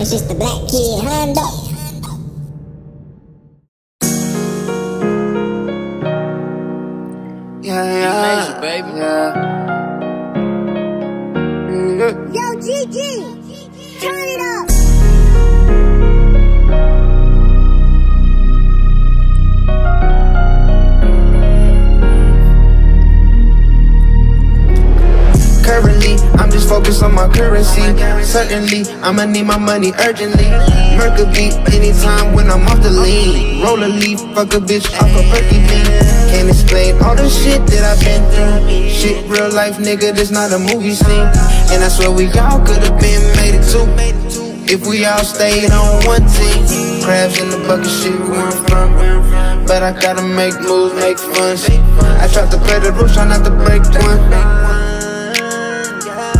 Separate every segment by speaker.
Speaker 1: It's just the black kid Honda.
Speaker 2: Yeah, yeah.
Speaker 3: Major, baby.
Speaker 2: Yeah. Mhm.
Speaker 1: Yo, GG,
Speaker 2: Focused on my currency. Certainly, I'ma need my money urgently. Merc a beat anytime when I'm off the lean. Roll a leaf, fuck a bitch off a perky beat. Can't explain all the shit that I've been through. Shit, real life, nigga, this not a movie scene. And I swear we all could've been made it too. If we all stayed on one team. Crabs in the bucket, shit, where I'm from. But I gotta make moves, make fun. I tried to play the rules, try not to break one.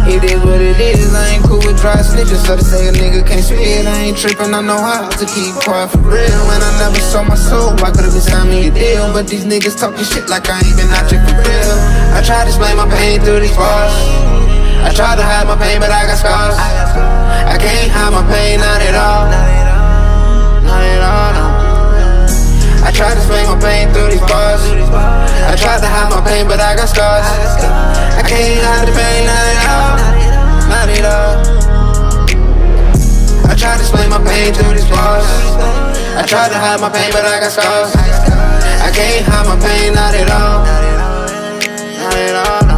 Speaker 2: It is what it is, I ain't cool with dry snitches. So to say a nigga can't spit, I ain't tripping I know how to keep quiet for real. When I never sold my soul, I could've been signed me a deal. But these niggas talking shit like I ain't been out here for real. I try to explain my pain through these bars. I try to hide my pain, but I got scars. I can't hide my pain, not at all. Not at all, I tried to explain my pain through these bars. I tried to hide my pain, but I got scars tried to hide my pain, but I got scars I can't hide my pain, not at all Not at all, no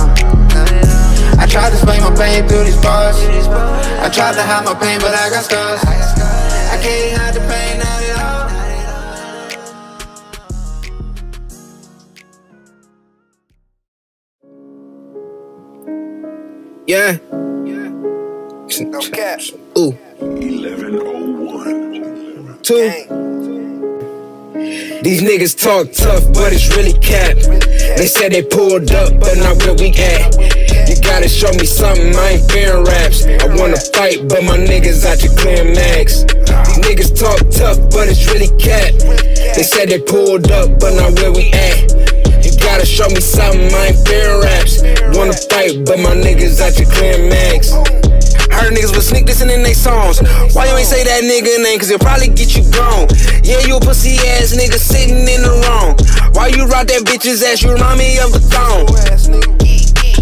Speaker 2: I tried to explain my pain through these bars I tried to hide my pain, but I got scars I can't hide the pain, not at all Yeah.
Speaker 4: No cap.
Speaker 2: Ooh.
Speaker 5: 1101.
Speaker 2: Two.
Speaker 4: Gang.
Speaker 6: These niggas talk tough, but it's really cap. They said they pulled up, but not where we at. You gotta show me something, I ain't fearing raps. I wanna fight, but my niggas out your clear max. These niggas talk tough, but it's really cap. They said they pulled up, but not where we at. You gotta show me something, I ain't fearing raps. Wanna fight, but my niggas out your clear max. They songs. Why you ain't say that nigga name? Cause he'll probably get you gone. Yeah, you a pussy ass nigga sitting in the wrong. Why you rock that bitch's ass? You remind me of a thong.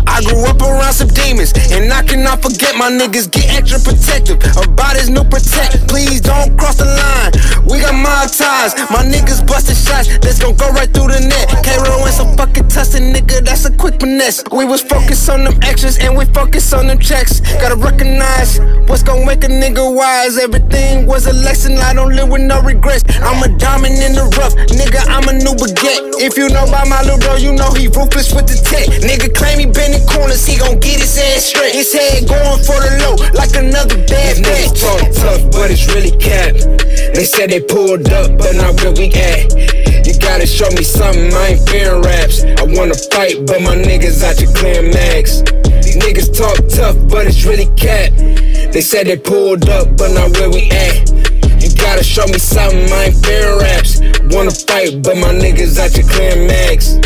Speaker 6: I grew up around some demons, and I cannot forget my niggas get extra protective about his new protect. Please don't cross the line. We got my ties, my niggas busting shots that's gon' go right through the net. K-Roll ain't so fucking tussin', nigga, that's a quick finesse. We was focused on them extras, and we focused on them checks. Gotta recognize what's a nigga wise. Everything was a lesson, I don't live with no regrets. I'm a diamond in the rough, nigga, I'm a new baguette. If you know about my little bro, you know he ruthless with the tech. Nigga claim he been in corners, he gon' get his ass straight. His head going for the low, like another bad bitch. talk tough, but it's really cap. They said they pulled up, but not where we at. You gotta show me something, I ain't fearing raps. I wanna fight, but my niggas out your clear max. Niggas talk tough, but it's really cap. They said they pulled up, but not where we at. You gotta show me something, I ain't fearing raps. Wanna fight, but my niggas out your clear max.